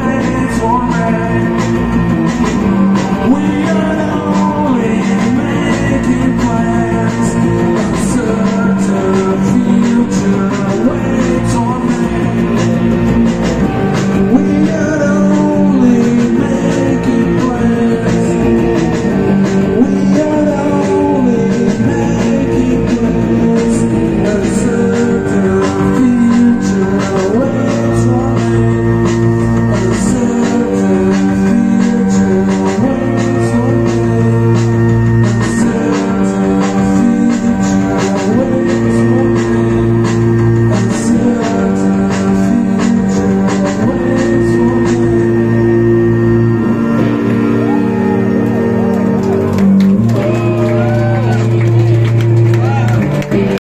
torment